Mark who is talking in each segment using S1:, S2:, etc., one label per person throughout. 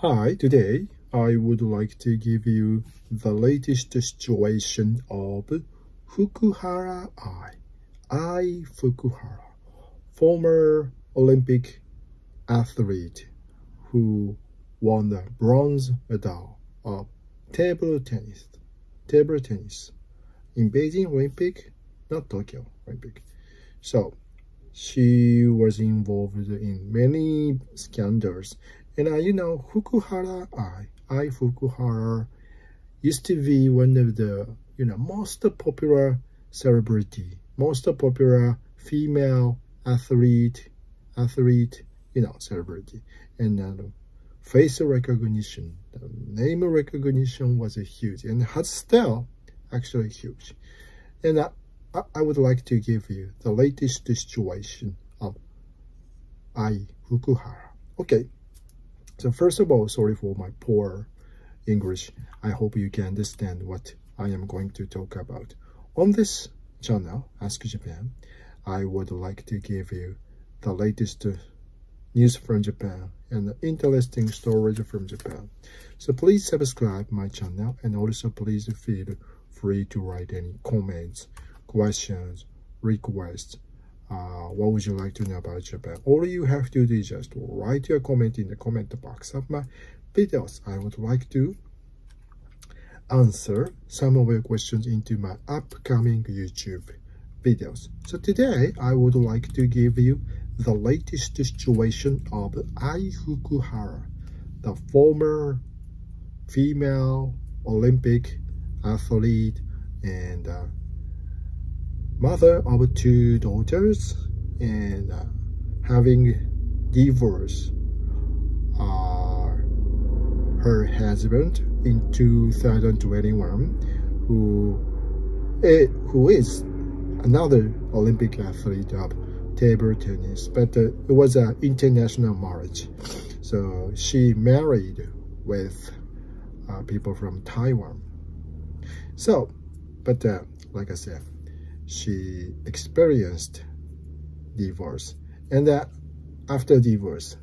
S1: Hi, today I would like to give you the latest situation of Fukuhara Ai. Ai Fukuhara, former Olympic athlete who won the bronze medal of table tennis, table tennis in Beijing Olympic, not Tokyo Olympic. So she was involved in many scandals and uh, you know, Fukuhara Ai, Ai Fukuhara used to be one of the, you know, most popular celebrity, most popular female athlete, athlete, you know, celebrity. And uh, face recognition, name recognition was a huge and had still actually huge. And uh, I would like to give you the latest situation of Ai Fukuhara. Okay. So first of all, sorry for my poor English. I hope you can understand what I am going to talk about. On this channel, Ask Japan, I would like to give you the latest news from Japan and interesting stories from Japan. So please subscribe my channel and also please feel free to write any comments, questions, requests, uh, what would you like to know about Japan? All you have to do is just write your comment in the comment box of my videos. I would like to answer some of your questions into my upcoming YouTube videos. So today, I would like to give you the latest situation of Ai Fukuhara, the former female Olympic athlete and uh, mother of two daughters and uh, having divorced uh, her husband in 2021 who eh, who is another Olympic athlete of table tennis but uh, it was an international marriage. So she married with uh, people from Taiwan. So but uh, like I said she experienced divorce. And that after divorce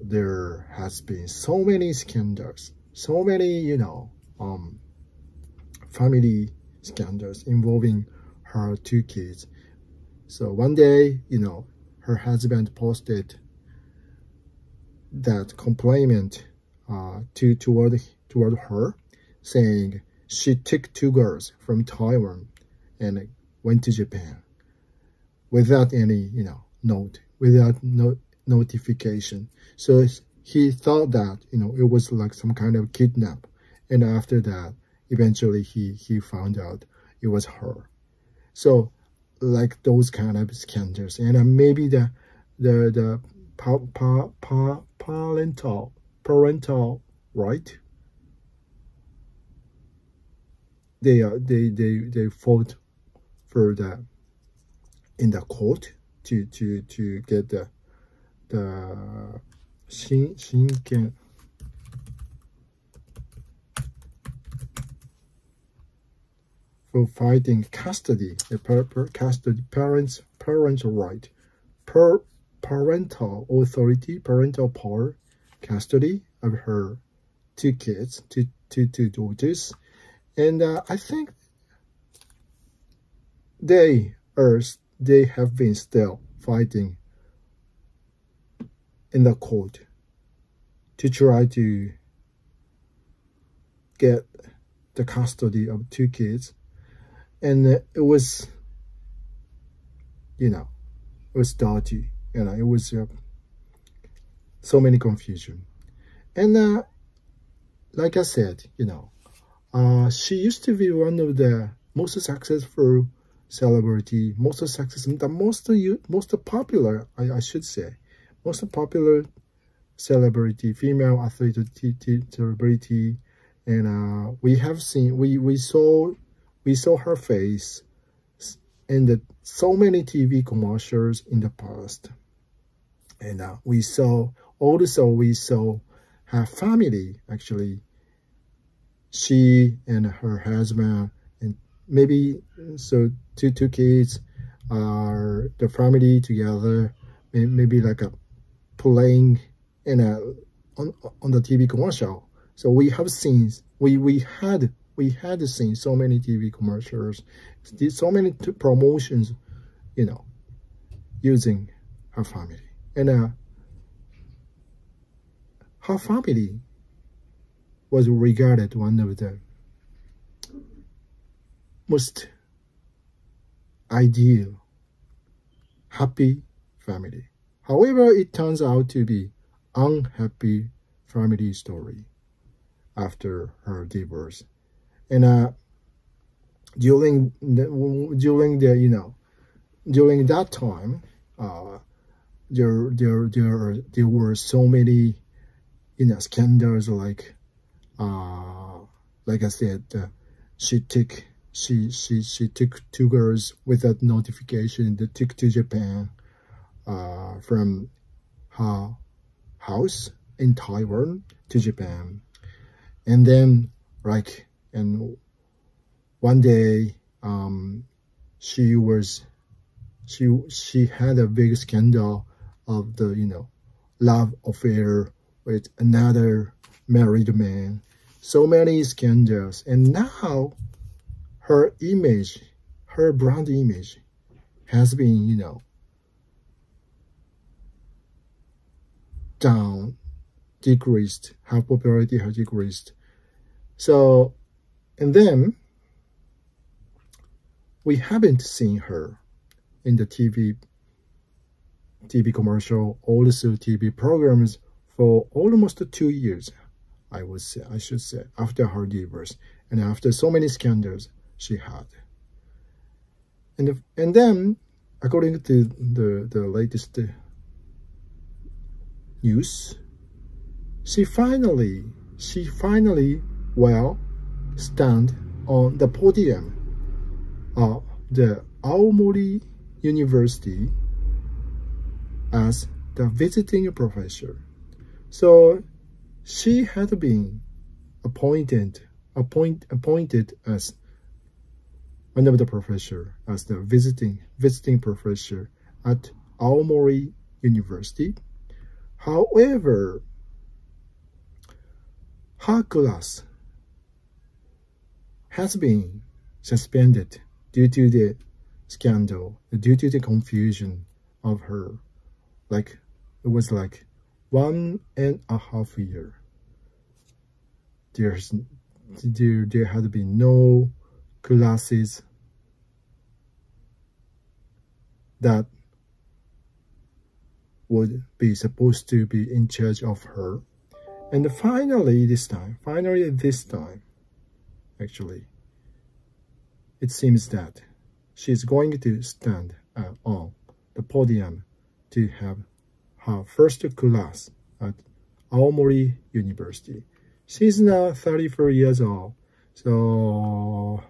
S1: there has been so many scandals so many you know um family scandals involving her two kids. So one day you know her husband posted that complaint uh, to toward toward her saying she took two girls from Taiwan and went to Japan without any, you know, note, without no notification. So he thought that, you know, it was like some kind of kidnap. And after that, eventually he, he found out it was her. So like those kind of scandals. And uh, maybe the, the, the pa, pa, pa, parental, parental right? They, are, they, they, they fought in the court to to to get the the shin, shinken for fighting custody the per, per custody parents parents right per parental authority parental power custody of her two kids two two two daughters. And uh, i think they are they have been still fighting in the court to try to get the custody of two kids. And it was you know it was dirty you know it was uh, so many confusion. And uh, like i said you know uh, she used to be one of the most successful celebrity, most successful, the most most popular, I, I should say, most popular celebrity, female athlete celebrity, and uh, we have seen, we we saw, we saw her face in the so many TV commercials in the past, and uh, we saw also we saw her family actually. She and her husband maybe so two two kids are the family together maybe like a playing in a on on the TV commercial. So we have seen we we had we had seen so many TV commercials, so many promotions, you know, using her family and uh, her family was regarded one of the most ideal, happy family. However, it turns out to be unhappy family story after her divorce. And uh, during the, during the you know during that time, uh, there there there there were so many you know scandals like uh like I said uh, she took she she she took two girls without notification they took to Japan uh from her house in Taiwan to Japan. And then like and one day um she was she she had a big scandal of the you know love affair with another married man. So many scandals. And now her image her brand image has been you know down decreased her popularity has decreased. So and then we haven't seen her in the TV TV commercial, also TV programs for almost two years, I would say, I should say, after her divorce and after so many scandals she had. And, and then, according to the, the latest uh, news, she finally, she finally, well, stand on the podium of the Aomori University as the visiting professor. So she had been appointed appoint, appointed as the professor as the visiting visiting professor at Aomori University. However, her class has been suspended due to the scandal, due to the confusion of her like it was like one and a half year there's there there had been no classes that would be supposed to be in charge of her and finally this time finally this time actually it seems that she's going to stand uh, on the podium to have her first class at Aomori University. She's now 34 years old. So,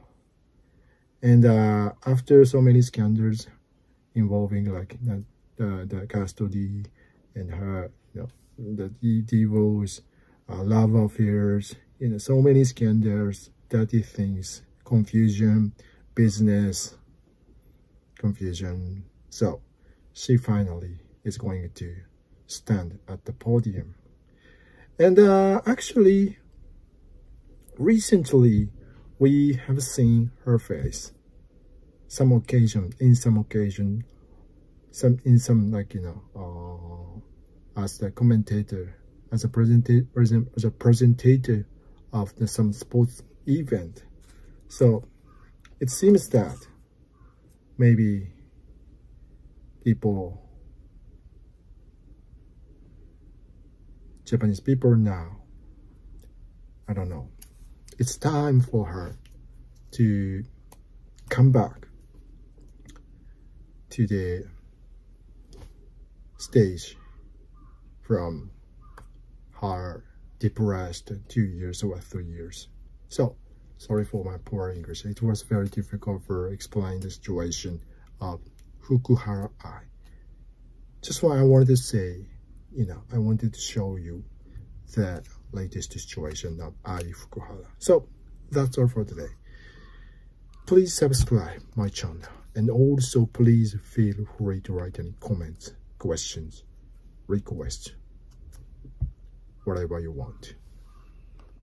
S1: and uh, after so many scandals involving like the, the, the custody and her, you know, the divorce, uh, love affairs, you know, so many scandals, dirty things, confusion, business, confusion. So, she finally is going to stand at the podium. And uh, actually, recently, we have seen her face. Some occasion, in some occasion, some in some like you know, uh, as the commentator, as a presentator, as a presentator of the, some sports event. So it seems that maybe people, Japanese people now, I don't know, it's time for her to come back to the stage from her depressed two years or three years. So, sorry for my poor English. It was very difficult for explaining the situation of Fukuhara Ai. Just what I wanted to say, you know, I wanted to show you the latest situation of Ai Fukuhara. So that's all for today. Please subscribe my channel and also please feel free to write any comments, questions, requests. whatever you want.